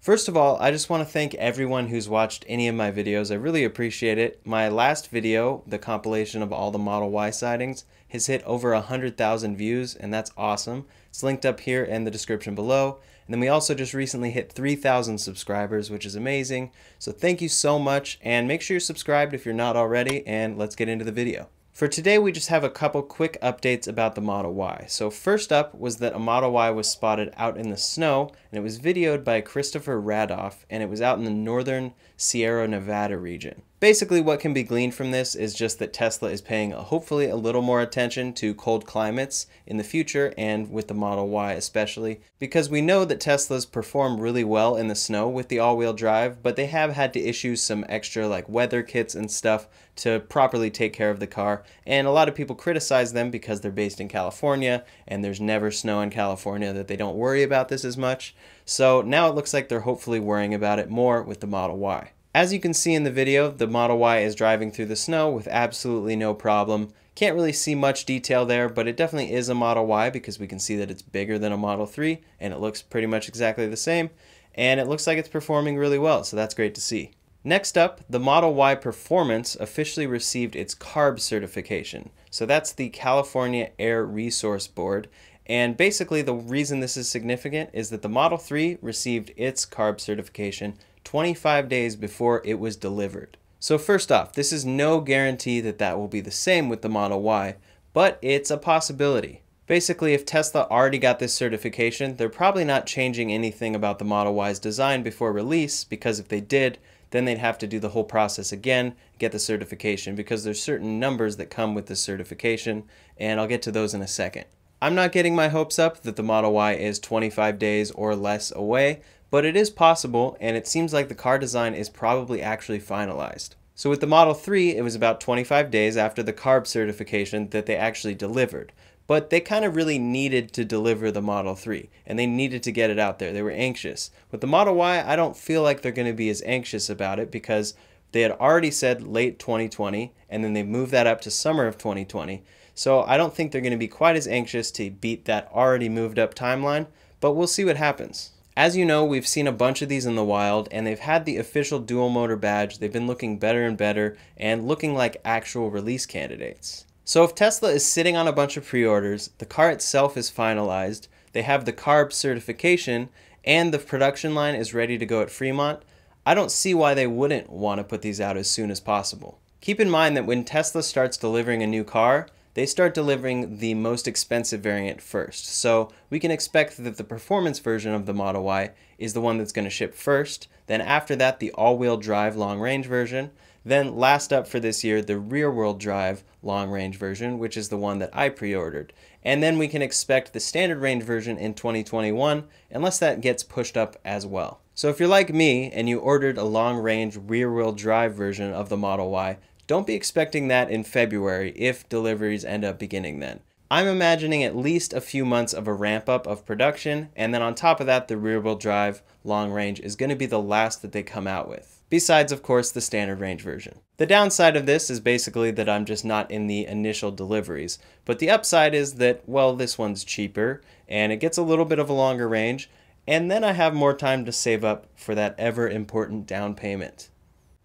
First of all, I just want to thank everyone who's watched any of my videos. I really appreciate it. My last video, the compilation of all the Model Y sightings, has hit over 100,000 views, and that's awesome. It's linked up here in the description below. And then we also just recently hit 3,000 subscribers, which is amazing. So thank you so much, and make sure you're subscribed if you're not already, and let's get into the video. For today, we just have a couple quick updates about the Model Y. So first up was that a Model Y was spotted out in the snow, and it was videoed by Christopher Radoff, and it was out in the northern Sierra Nevada region. Basically, what can be gleaned from this is just that Tesla is paying hopefully a little more attention to cold climates in the future and with the Model Y especially, because we know that Teslas perform really well in the snow with the all-wheel drive, but they have had to issue some extra like weather kits and stuff to properly take care of the car, and a lot of people criticize them because they're based in California and there's never snow in California that they don't worry about this as much. So now it looks like they're hopefully worrying about it more with the Model Y. As you can see in the video, the Model Y is driving through the snow with absolutely no problem. Can't really see much detail there, but it definitely is a Model Y because we can see that it's bigger than a Model 3 and it looks pretty much exactly the same. And it looks like it's performing really well, so that's great to see. Next up, the Model Y Performance officially received its CARB certification. So that's the California Air Resource Board. And basically the reason this is significant is that the Model 3 received its CARB certification 25 days before it was delivered. So first off, this is no guarantee that that will be the same with the Model Y, but it's a possibility. Basically, if Tesla already got this certification, they're probably not changing anything about the Model Y's design before release, because if they did, then they'd have to do the whole process again, get the certification, because there's certain numbers that come with the certification, and I'll get to those in a second. I'm not getting my hopes up that the Model Y is 25 days or less away, but it is possible, and it seems like the car design is probably actually finalized. So with the Model 3, it was about 25 days after the CARB certification that they actually delivered. But they kind of really needed to deliver the Model 3, and they needed to get it out there. They were anxious. With the Model Y, I don't feel like they're going to be as anxious about it because they had already said late 2020, and then they moved that up to summer of 2020. So I don't think they're going to be quite as anxious to beat that already moved up timeline, but we'll see what happens. As you know, we've seen a bunch of these in the wild, and they've had the official dual motor badge. They've been looking better and better, and looking like actual release candidates. So if Tesla is sitting on a bunch of pre-orders, the car itself is finalized, they have the CARB certification, and the production line is ready to go at Fremont, I don't see why they wouldn't want to put these out as soon as possible. Keep in mind that when Tesla starts delivering a new car, they start delivering the most expensive variant first. So we can expect that the performance version of the Model Y is the one that's going to ship first. Then after that, the all-wheel drive long-range version. Then last up for this year, the rear-wheel drive long-range version, which is the one that I pre-ordered. And then we can expect the standard range version in 2021, unless that gets pushed up as well. So if you're like me and you ordered a long-range rear-wheel drive version of the Model Y, don't be expecting that in February if deliveries end up beginning then. I'm imagining at least a few months of a ramp up of production, and then on top of that, the rear wheel drive long range is going to be the last that they come out with. Besides, of course, the standard range version. The downside of this is basically that I'm just not in the initial deliveries, but the upside is that, well, this one's cheaper, and it gets a little bit of a longer range, and then I have more time to save up for that ever important down payment.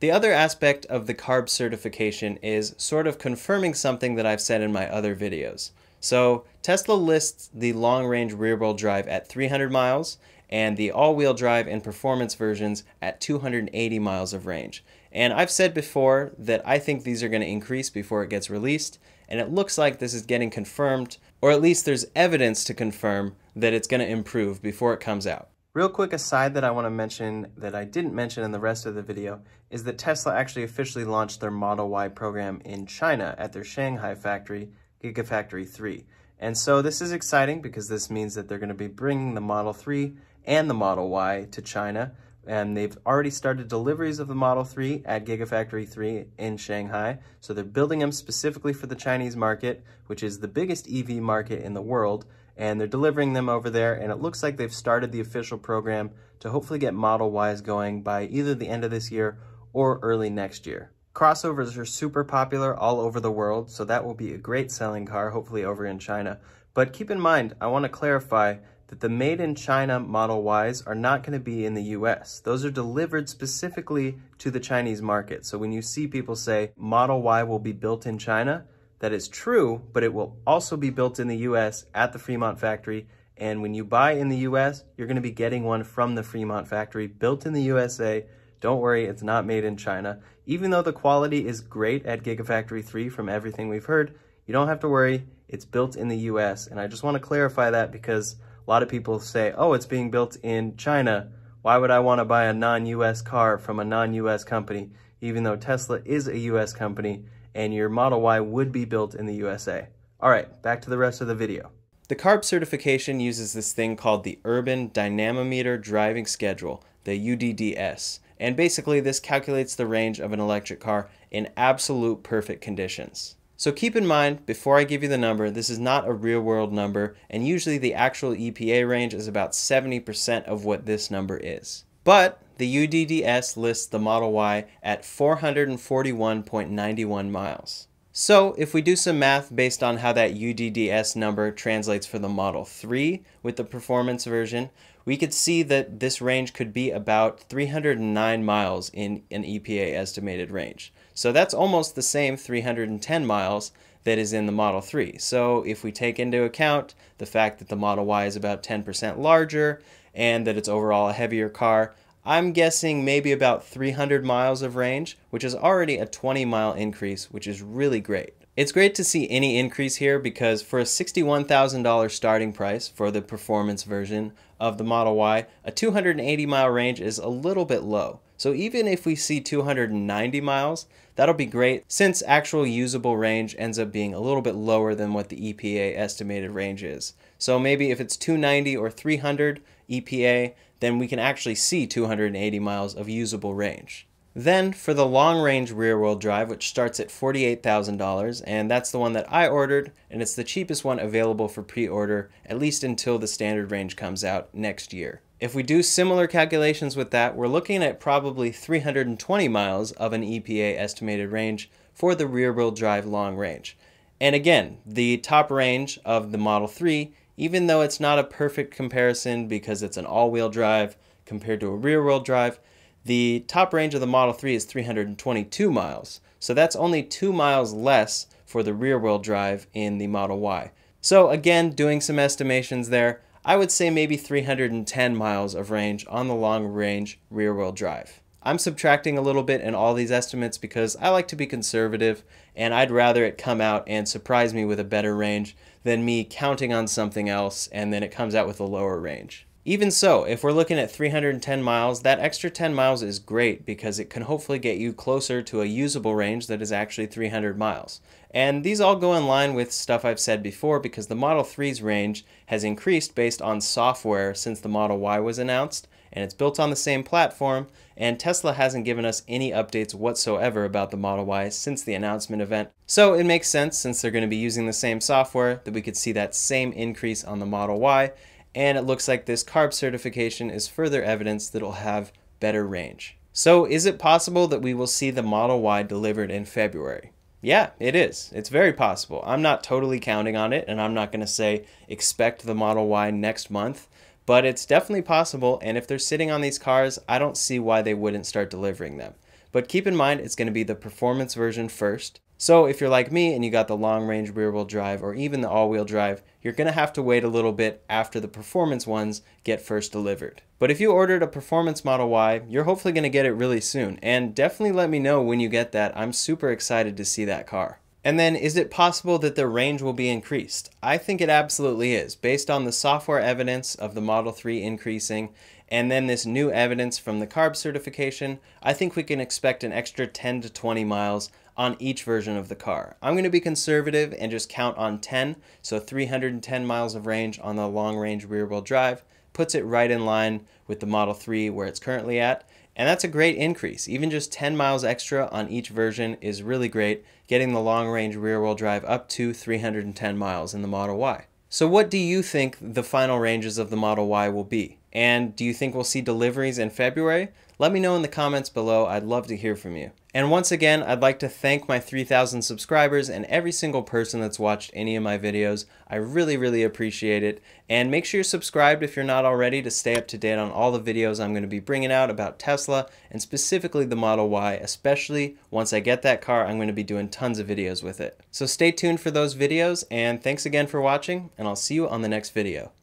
The other aspect of the CARB certification is sort of confirming something that I've said in my other videos. So Tesla lists the long-range rear-wheel drive at 300 miles and the all-wheel drive and performance versions at 280 miles of range. And I've said before that I think these are going to increase before it gets released, and it looks like this is getting confirmed, or at least there's evidence to confirm that it's going to improve before it comes out. Real quick aside that I want to mention that I didn't mention in the rest of the video is that Tesla actually officially launched their Model Y program in China at their Shanghai factory, Gigafactory 3. And so this is exciting because this means that they're going to be bringing the Model 3 and the Model Y to China. And they've already started deliveries of the Model 3 at Gigafactory 3 in Shanghai. So they're building them specifically for the Chinese market, which is the biggest EV market in the world and they're delivering them over there and it looks like they've started the official program to hopefully get Model Ys going by either the end of this year or early next year. Crossovers are super popular all over the world, so that will be a great selling car, hopefully over in China. But keep in mind, I want to clarify that the made in China Model Ys are not going to be in the US. Those are delivered specifically to the Chinese market. So when you see people say Model Y will be built in China, that is true, but it will also be built in the US at the Fremont factory. And when you buy in the US, you're going to be getting one from the Fremont factory, built in the USA. Don't worry, it's not made in China. Even though the quality is great at Gigafactory 3 from everything we've heard, you don't have to worry. It's built in the US. And I just want to clarify that because a lot of people say, oh, it's being built in China. Why would I want to buy a non-US car from a non-US company, even though Tesla is a US company and your Model Y would be built in the USA? All right, back to the rest of the video. The CARB certification uses this thing called the Urban Dynamometer Driving Schedule, the UDDS. And basically this calculates the range of an electric car in absolute perfect conditions. So keep in mind, before I give you the number, this is not a real world number, and usually the actual EPA range is about 70% of what this number is. But the UDDS lists the Model Y at 441.91 miles. So if we do some math based on how that UDDS number translates for the Model 3 with the performance version, we could see that this range could be about 309 miles in an EPA estimated range. So that's almost the same 310 miles that is in the Model 3. So if we take into account the fact that the Model Y is about 10% larger and that it's overall a heavier car, I'm guessing maybe about 300 miles of range, which is already a 20 mile increase, which is really great. It's great to see any increase here because for a $61,000 starting price for the performance version of the Model Y, a 280 mile range is a little bit low. So even if we see 290 miles, that'll be great since actual usable range ends up being a little bit lower than what the EPA estimated range is. So maybe if it's 290 or 300 EPA, then we can actually see 280 miles of usable range. Then for the long range rear wheel drive, which starts at $48,000, and that's the one that I ordered, and it's the cheapest one available for pre-order, at least until the standard range comes out next year. If we do similar calculations with that, we're looking at probably 320 miles of an EPA estimated range for the rear wheel drive long range. And again, the top range of the Model 3, even though it's not a perfect comparison because it's an all wheel drive compared to a rear wheel drive, the top range of the Model 3 is 322 miles. So that's only 2 miles less for the rear wheel drive in the Model Y. So again, doing some estimations there, I would say maybe 310 miles of range on the long range rear wheel drive. I'm subtracting a little bit in all these estimates because I like to be conservative and I'd rather it come out and surprise me with a better range than me counting on something else and then it comes out with a lower range. Even so, if we're looking at 310 miles, that extra 10 miles is great because it can hopefully get you closer to a usable range that is actually 300 miles. And these all go in line with stuff I've said before because the Model 3's range has increased based on software since the Model Y was announced, and it's built on the same platform, and Tesla hasn't given us any updates whatsoever about the Model Y since the announcement event. So it makes sense, since they're going to be using the same software, that we could see that same increase on the Model Y, and it looks like this CARB certification is further evidence that it'll have better range. So is it possible that we will see the Model Y delivered in February? Yeah, it is. It's very possible. I'm not totally counting on it, and I'm not going to say expect the Model Y next month, but it's definitely possible, and if they're sitting on these cars, I don't see why they wouldn't start delivering them. But keep in mind, it's going to be the performance version first, so if you're like me and you got the long range rear wheel drive or even the all wheel drive, you're going to have to wait a little bit after the performance ones get first delivered. But if you ordered a performance Model Y, you're hopefully going to get it really soon. And definitely let me know when you get that. I'm super excited to see that car. And then is it possible that the range will be increased? I think it absolutely is, based on the software evidence of the Model 3 increasing and then this new evidence from the CARB certification, I think we can expect an extra 10 to 20 miles on each version of the car. I'm going to be conservative and just count on 10, so 310 miles of range on the long range rear wheel drive puts it right in line with the Model 3 where it's currently at. And that's a great increase. Even just 10 miles extra on each version is really great, getting the long range rear wheel drive up to 310 miles in the Model Y. So what do you think the final ranges of the Model Y will be? And do you think we'll see deliveries in February? Let me know in the comments below. I'd love to hear from you. And once again, I'd like to thank my 3,000 subscribers and every single person that's watched any of my videos. I really, really appreciate it. And make sure you're subscribed if you're not already to stay up to date on all the videos I'm going to be bringing out about Tesla and specifically the Model Y, especially once I get that car, I'm going to be doing tons of videos with it. So stay tuned for those videos and thanks again for watching and I'll see you on the next video.